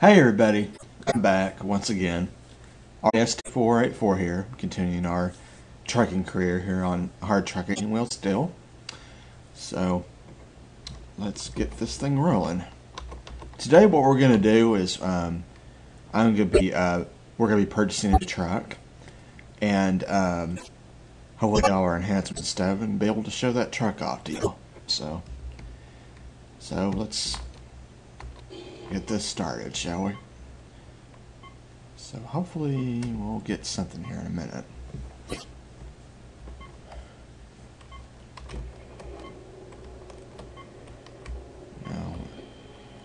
Hey everybody, I'm back once again. RS484 here, continuing our trucking career here on Hard Truck 18 Wheels of Steel. So, let's get this thing rolling. Today what we're going to do is, um, I'm going to be, uh, we're going to be purchasing a truck. And, um, hopefully all our enhancements and stuff and be able to show that truck off to you. So, so let's get this started, shall we? So hopefully we'll get something here in a minute.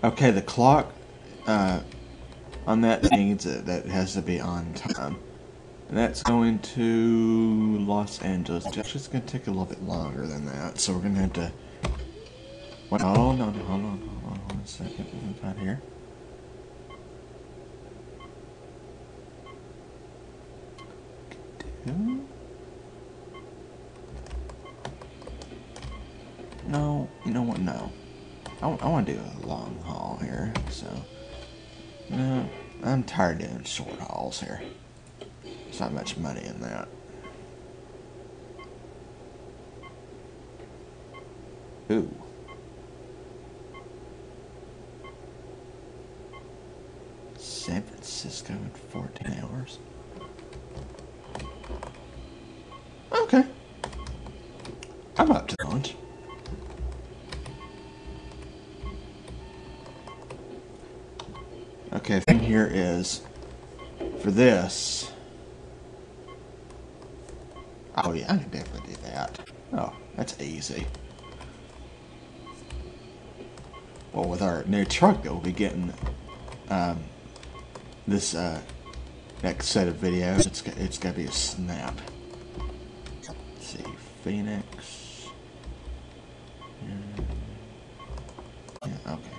Okay, the clock uh, on that means that that has to be on time. And that's going to Los Angeles. It's actually going to take a little bit longer than that, so we're going to have to... Wait, hold on, hold on, hold on, one second. Right here. No, you know what? No. I, I want to do a long haul here, so... No, I'm tired of doing short hauls here. There's not much money in that. Ooh. San Francisco in 14 hours. Okay. I'm up to lunch. Okay, thing here is for this. Oh yeah, I can definitely do that. Oh, that's easy. Well, with our new truck, we'll be getting um, this uh, next set of videos. It's it's gonna be a snap. Let's see, Phoenix. Yeah, okay.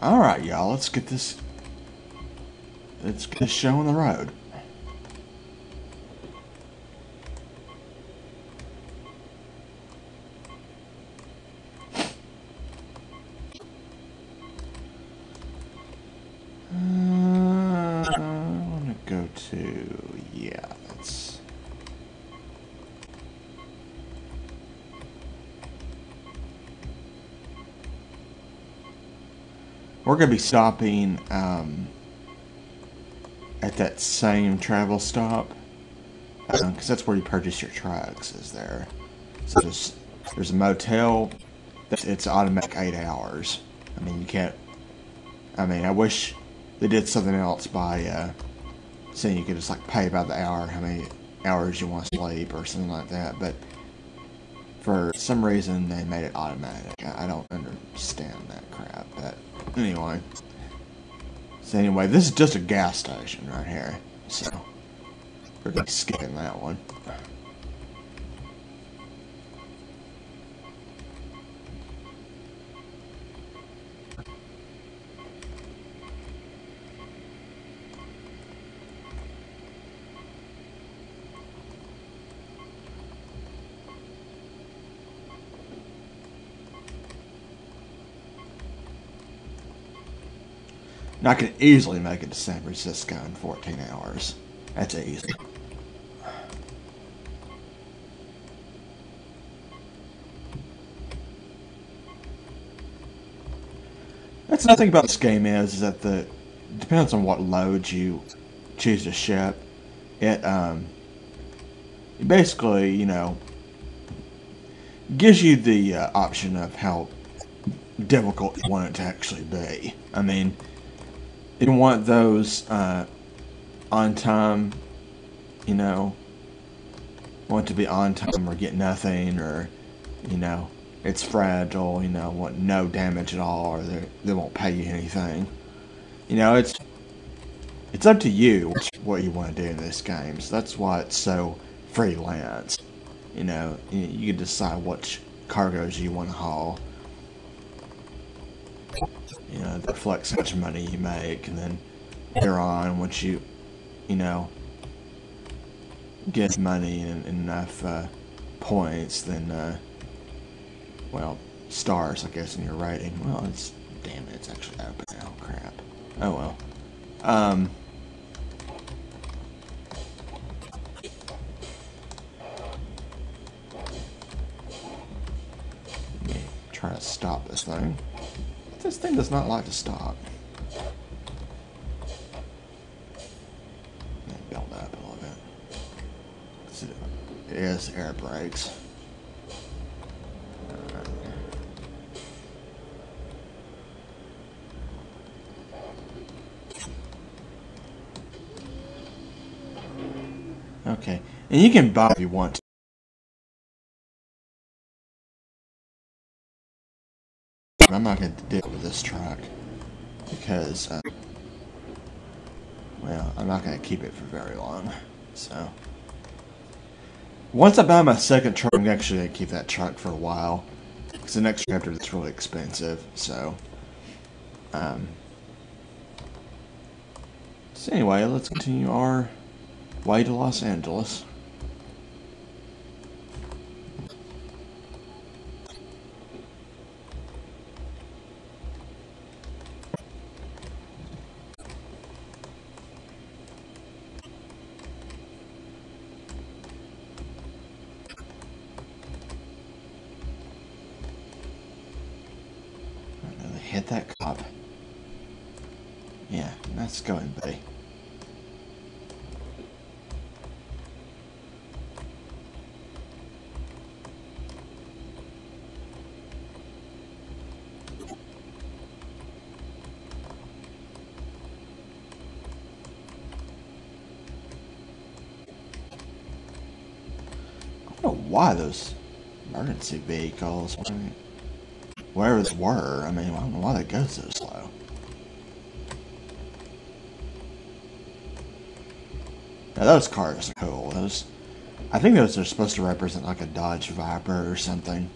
All right, y'all. Let's get this. Let's get this show on the road. Uh, I want to go to yeah. That's we're gonna be stopping um, at that same travel stop because um, that's where you purchase your trucks. Is there? So there's there's a motel. It's automatic eight hours. I mean, you can't. I mean, I wish they did something else by uh, saying you could just like pay by the hour how many hours you want to sleep or something like that. But for some reason, they made it automatic. I don't understand that crap. But anyway. So anyway, this is just a gas station right here. So be skipping that one. Now, I can easily make it to San Francisco in 14 hours. That's easy. That's nothing about this game is, is that the depends on what loads you choose to ship. It um basically, you know, gives you the uh, option of how difficult you want it to actually be. I mean, you want those uh, on time, you know, want to be on time or get nothing, or, you know, it's fragile, you know, want no damage at all, or they, they won't pay you anything. You know, it's it's up to you what you want to do in this game. So that's why it's so freelance. You know, you, you can decide what cargoes you want to haul you know, reflects how much money you make, and then later on, once you, you know, get money and, enough uh, points then, uh, well, stars, I guess, in your rating. Well, it's, damn it, it's actually open now. Crap. Oh well. Um, try to stop this thing. This thing does not like to stop. Build up a little bit. It is air brakes. Okay, and you can buy if you want to. I'm not going to deal with this truck because, uh, well, I'm not going to keep it for very long. So, once I buy my second truck, I'm actually going to keep that truck for a while because the next chapter is really expensive. So, um, so anyway, let's continue our way to Los Angeles. That cop. Yeah, that's going, buddy. I don't know why those emergency vehicles wherever they were. I mean, I don't know why they go so slow. Now those cars are cool. Those, I think those are supposed to represent like a Dodge Viper or something.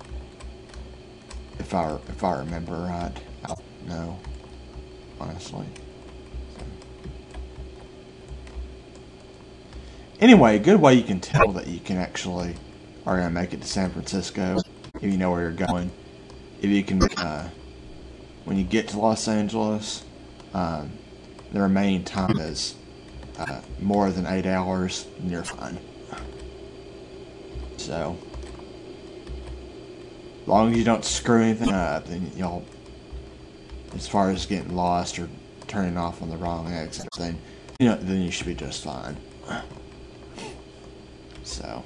If I if I remember right, I don't know, honestly. Anyway, a good way you can tell that you can actually are gonna make it to San Francisco if you know where you're going if you can, uh, when you get to Los Angeles, um, the remaining time is uh, more than eight hours, and you're fine. So, as long as you don't screw anything up, then y'all, as far as getting lost or turning off on the wrong exit, then you know, then you should be just fine. So.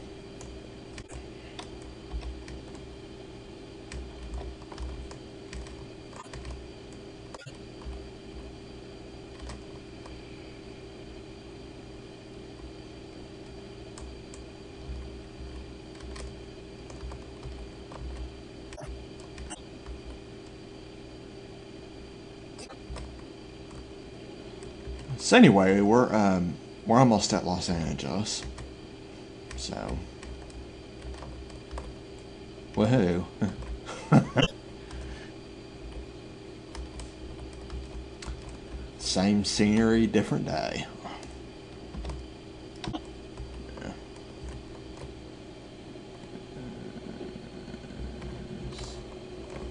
So anyway, we're um, we're almost at Los Angeles. So, woohoo! Same scenery, different day.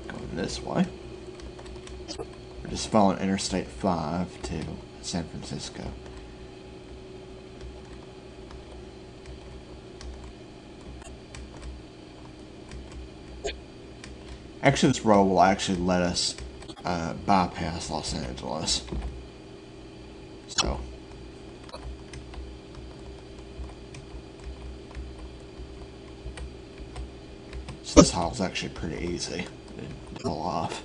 Going this way. We're just following Interstate 5 to San Francisco. Actually, this road will actually let us uh, bypass Los Angeles. So. So this is actually pretty easy to pull off.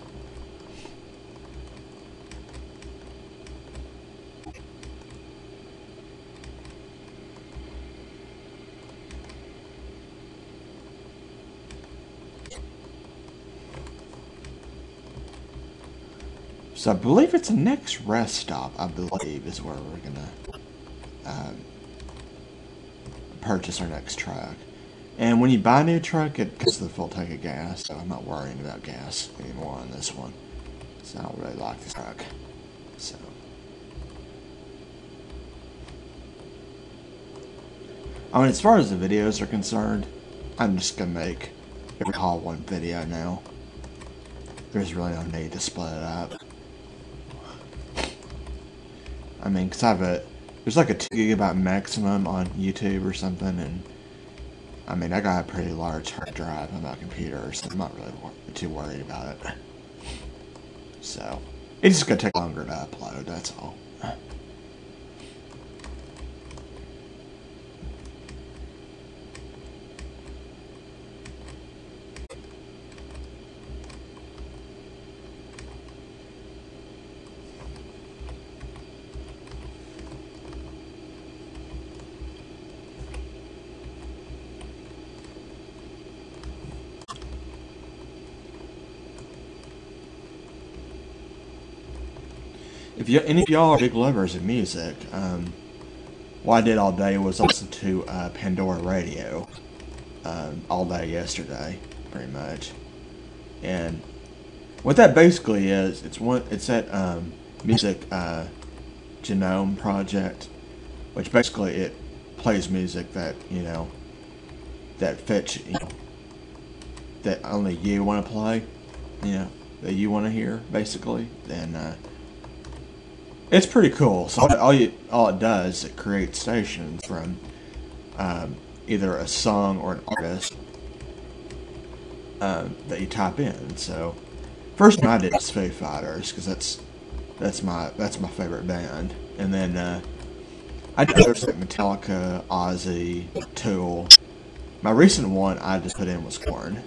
So I believe it's the next rest stop, I believe, is where we're going to um, purchase our next truck. And when you buy a new truck, it gets the full tank of gas, so I'm not worrying about gas anymore on this one. So I don't really like this truck. So. I mean, as far as the videos are concerned, I'm just gonna make every haul one video now. There's really no need to split it up. I mean, because I have a, there's like a 2 gigabyte maximum on YouTube or something, and I mean, I got a pretty large hard drive on my computer, so I'm not really too worried about it. So, it's just gonna take longer to upload, that's all. If you, any of y'all are big lovers of music, um, what I did all day was listen to uh, Pandora Radio um, all day yesterday, pretty much. And what that basically is, it's one, it's that um, music uh, genome project, which basically it plays music that you know that fits you know, that only you want to play, you know that you want to hear, basically. Then uh, it's pretty cool. So all, you, all it does, it creates stations from um, either a song or an artist uh, that you type in. So first one I did was Foo Fighters because that's that's my that's my favorite band, and then uh, I did others like Metallica, Ozzy, Tool. My recent one I just put in was Korn.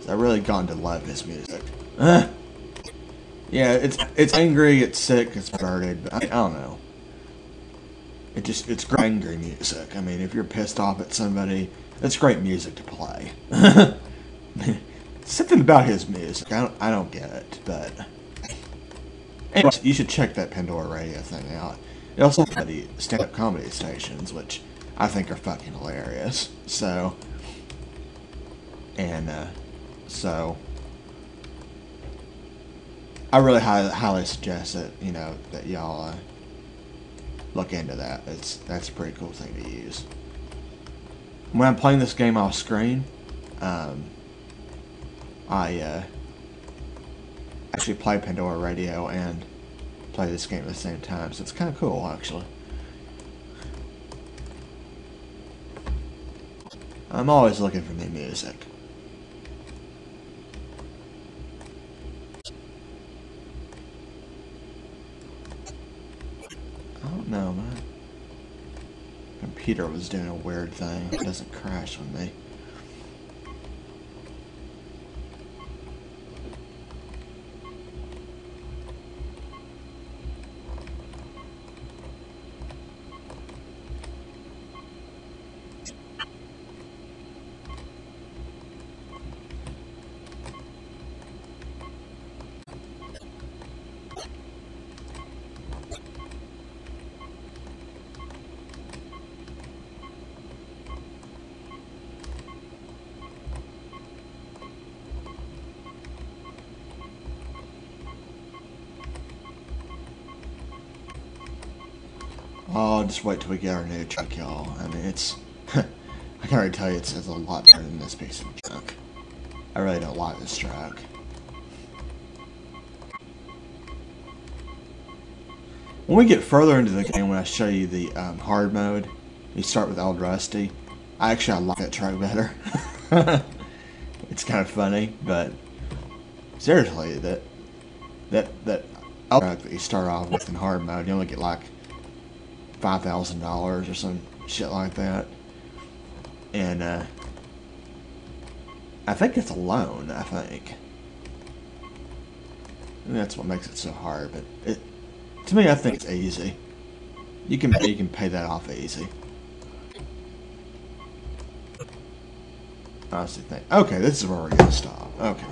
So I really gone to love his music. Uh, yeah, it's it's angry, it's sick, it's but I, I don't know. It just it's angry music. I mean, if you're pissed off at somebody, it's great music to play. Something about his music, I don't I don't get it, but you should check that Pandora Radio thing out. It also has the stand-up comedy stations, which I think are fucking hilarious. So, and uh, so I really highly, highly suggest that you know that y'all uh, look into that. It's that's a pretty cool thing to use. When I'm playing this game off screen, um, I uh, actually play Pandora Radio and play this game at the same time, so it's kind of cool actually. I'm always looking for new music. No, my computer was doing a weird thing. It doesn't crash on me. Oh, just wait till we get our new truck, y'all. I mean, it's... I can already tell you it's, it's a lot better than this piece of junk. I really don't like this truck. When we get further into the game, when I show you the um, hard mode, you start with Old Rusty. I actually I like that truck better. it's kind of funny, but seriously, that that that truck that you start off with in hard mode, you only get like five thousand dollars or some shit like that, and uh, I think it's a loan. I think. And that's what makes it so hard. But it, to me, I think it's easy. You can you can pay that off easy. honestly think. Okay, this is where we're gonna stop. Okay,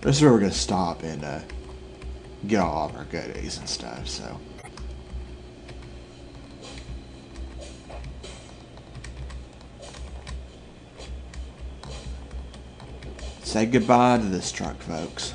this is where we're gonna stop and uh, get all of our goodies and stuff. So. Say goodbye to this truck, folks.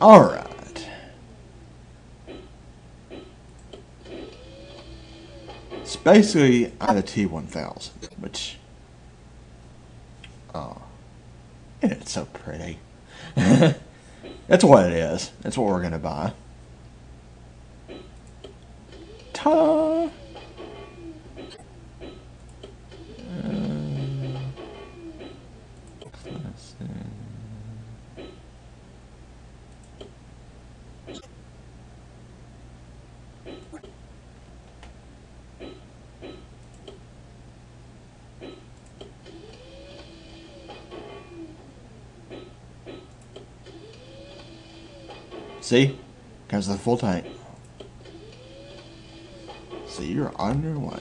All right. Basically I had a T1000, which. Oh. And it's so pretty. That's what it is. That's what we're going to buy. Ta-da! See? Comes the full tank. So you're on your way.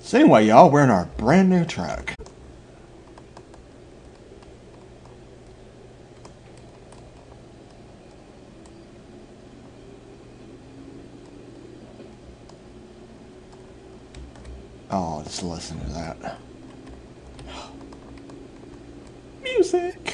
So anyway, y'all, we're in our brand new truck. Oh, just listen to that. Music.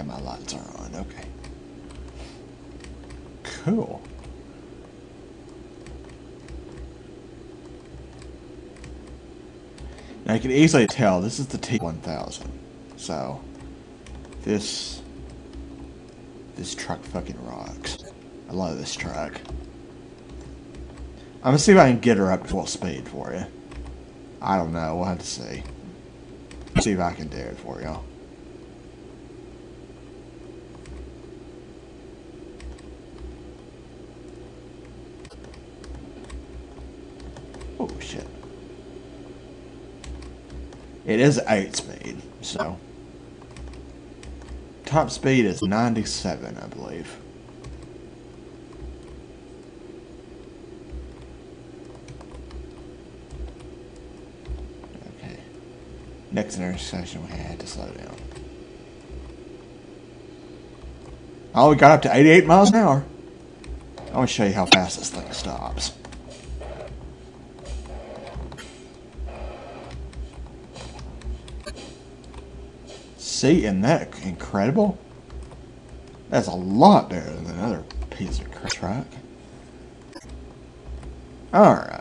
Yeah, my lights are on. Okay. Cool. Now you can easily tell this is the T1000. So, this this truck fucking rocks. I love this truck. I'm gonna see if I can get her up to full speed for you. I don't know. We'll have to see. See if I can do it for y'all. Oh shit. It is 8 speed, so. Top speed is 97, I believe. Okay. Next intersection, we had to slow down. Oh, we got up to 88 miles an hour. I want to show you how fast this thing stops. See, isn't that incredible? That's a lot better than another piece of crap. Alright.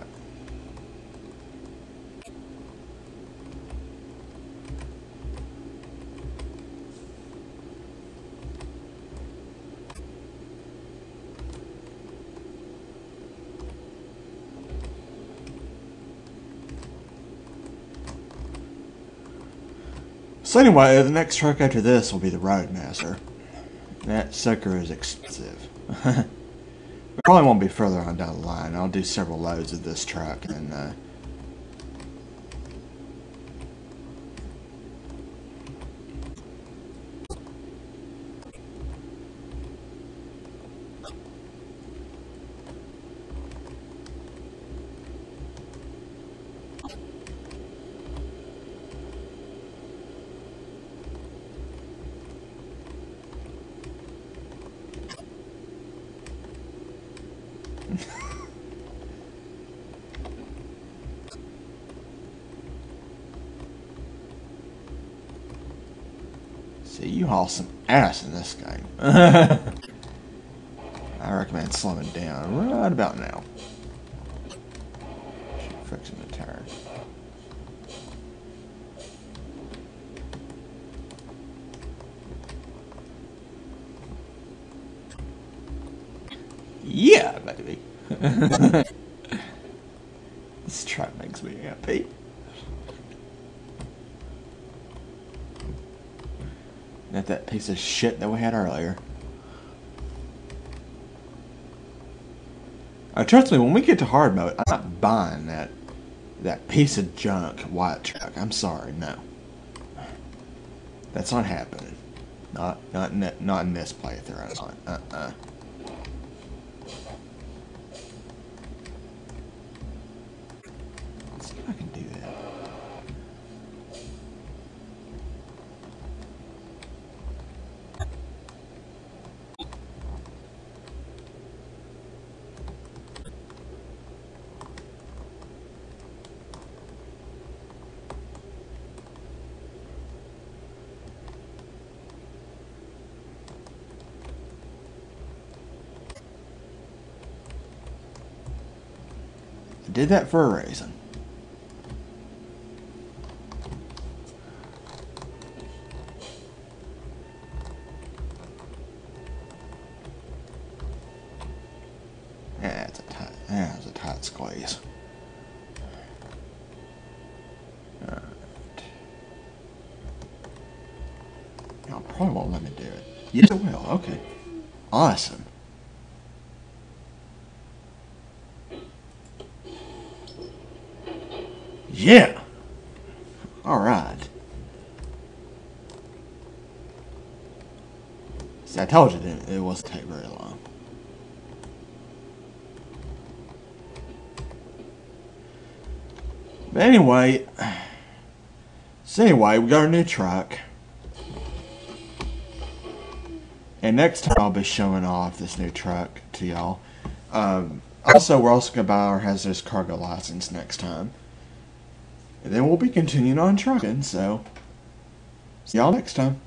So anyway, the next truck after this will be the Roadmaster. That sucker is expensive. probably won't be further on down the line. I'll do several loads of this truck and uh, You haul some ass in this game. I recommend slowing down right about now. Fixing the tire. Yeah, baby. piece of shit that we had earlier. Uh, trust me, when we get to hard mode, I'm not buying that that piece of junk white truck. I'm sorry, no. That's not happening. Not not in, not in this playthrough. Uh-uh. Did that for a reason. Yeah, it's a tight. Squeeze. Alright. Y'all probably won't let me do it. Yes, it will. Okay. Awesome. Yeah. All right. See, I told you that it wasn't take very long. But anyway, so anyway, we got our new truck. And next time I'll be showing off this new truck to y'all. Um, also, we're also going to buy our hazardous cargo license next time. And then we'll be continuing on trucking, so see y'all next time.